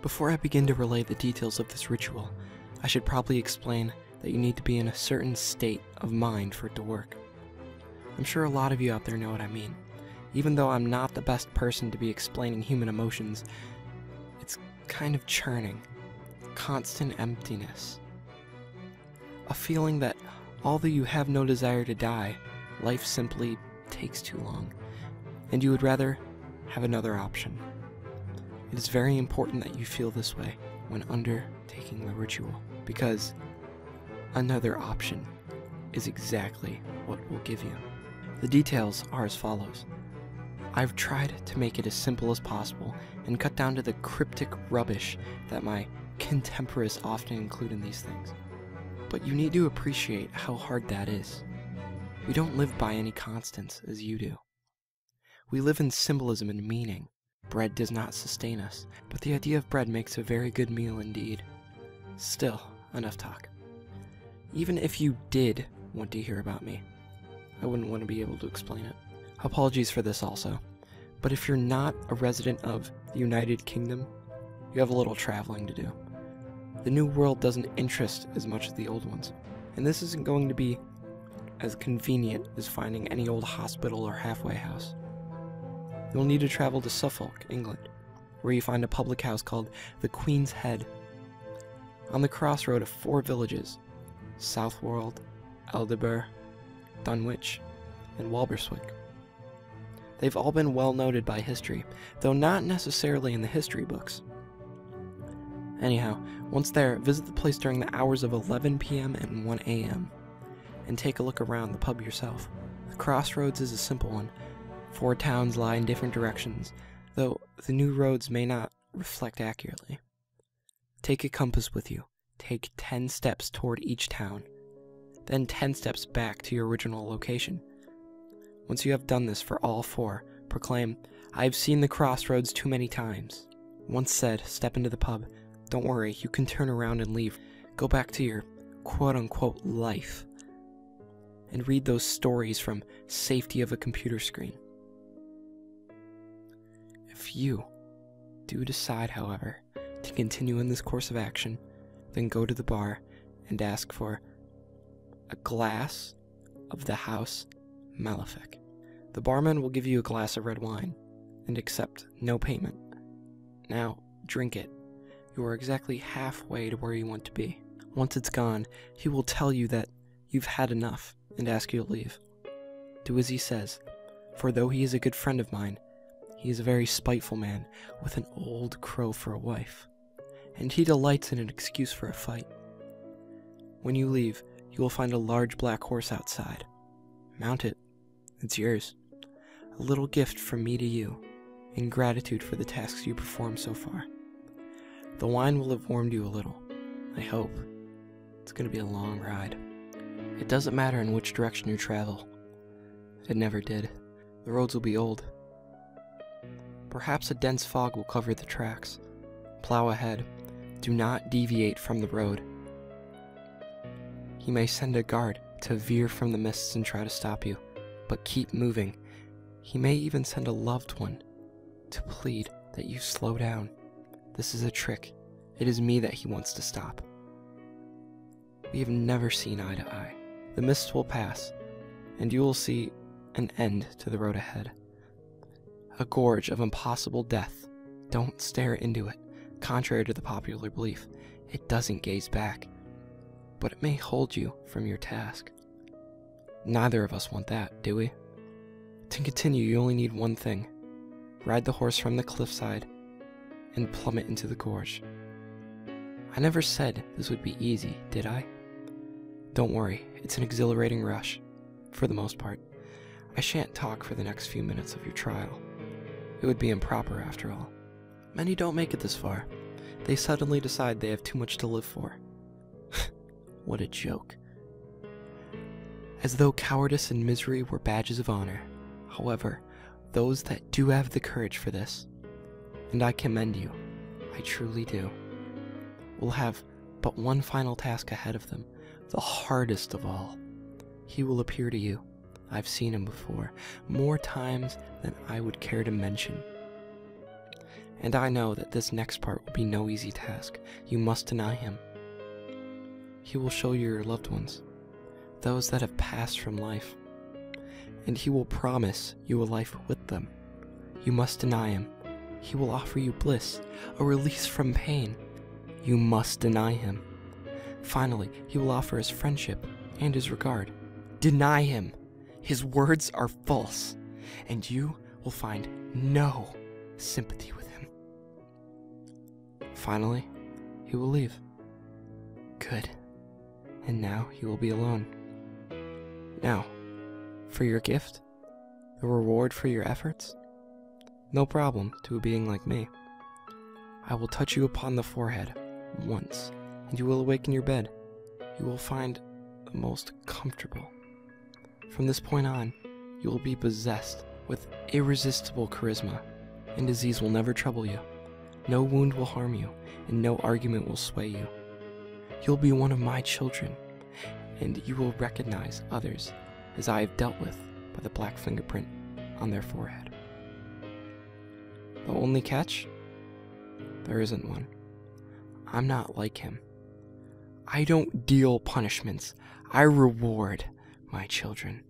Before I begin to relay the details of this ritual, I should probably explain that you need to be in a certain state of mind for it to work. I'm sure a lot of you out there know what I mean. Even though I'm not the best person to be explaining human emotions, it's kind of churning, constant emptiness. A feeling that although you have no desire to die, life simply takes too long, and you would rather have another option. It is very important that you feel this way when undertaking the ritual, because another option is exactly what we'll give you. The details are as follows. I've tried to make it as simple as possible and cut down to the cryptic rubbish that my contemporaries often include in these things. But you need to appreciate how hard that is. We don't live by any constants as you do. We live in symbolism and meaning. Bread does not sustain us, but the idea of bread makes a very good meal indeed. Still, enough talk. Even if you did want to hear about me, I wouldn't want to be able to explain it. Apologies for this also, but if you're not a resident of the United Kingdom, you have a little traveling to do. The new world doesn't interest as much as the old ones, and this isn't going to be as convenient as finding any old hospital or halfway house. You'll need to travel to Suffolk, England, where you find a public house called the Queen's Head. On the crossroad of four villages Southwold, Aldeburgh, Dunwich, and Walberswick. They've all been well noted by history, though not necessarily in the history books. Anyhow, once there, visit the place during the hours of 11 p.m. and 1 a.m., and take a look around the pub yourself. The crossroads is a simple one. Four towns lie in different directions, though the new roads may not reflect accurately. Take a compass with you. Take 10 steps toward each town, then 10 steps back to your original location. Once you have done this for all four, proclaim, I have seen the crossroads too many times. Once said, step into the pub. Don't worry, you can turn around and leave. Go back to your quote unquote life and read those stories from safety of a computer screen. If you do decide, however, to continue in this course of action, then go to the bar and ask for a glass of the house Malefic. The barman will give you a glass of red wine and accept no payment. Now, drink it. You are exactly halfway to where you want to be. Once it's gone, he will tell you that you've had enough and ask you to leave. Do as he says, for though he is a good friend of mine, he is a very spiteful man with an old crow for a wife, and he delights in an excuse for a fight. When you leave, you will find a large black horse outside. Mount it, it's yours. A little gift from me to you, in gratitude for the tasks you performed so far. The wine will have warmed you a little, I hope. It's going to be a long ride. It doesn't matter in which direction you travel. It never did. The roads will be old. Perhaps a dense fog will cover the tracks. Plow ahead. Do not deviate from the road. He may send a guard to veer from the mists and try to stop you, but keep moving. He may even send a loved one to plead that you slow down. This is a trick. It is me that he wants to stop. We have never seen eye to eye. The mist will pass, and you will see an end to the road ahead. A gorge of impossible death. Don't stare into it. Contrary to the popular belief, it doesn't gaze back, but it may hold you from your task. Neither of us want that, do we? To continue, you only need one thing ride the horse from the cliffside and plummet into the gorge. I never said this would be easy, did I? Don't worry, it's an exhilarating rush, for the most part. I shan't talk for the next few minutes of your trial. It would be improper, after all. Many don't make it this far. They suddenly decide they have too much to live for. what a joke. As though cowardice and misery were badges of honor. However, those that do have the courage for this, and I commend you, I truly do, will have but one final task ahead of them the hardest of all. He will appear to you. I've seen him before, more times than I would care to mention. And I know that this next part will be no easy task. You must deny him. He will show you your loved ones, those that have passed from life, and he will promise you a life with them. You must deny him. He will offer you bliss, a release from pain. You must deny him. Finally, he will offer his friendship and his regard. Deny him. His words are false, and you will find no sympathy with him. Finally, he will leave. Good. And now you will be alone. Now, for your gift, the reward for your efforts, no problem to a being like me. I will touch you upon the forehead once, and you will awake in your bed. You will find the most comfortable. From this point on, you will be possessed with irresistible charisma, and disease will never trouble you. No wound will harm you, and no argument will sway you. You'll be one of my children, and you will recognize others as I have dealt with by the black fingerprint on their forehead. The only catch? There isn't one. I'm not like him. I don't deal punishments, I reward my children.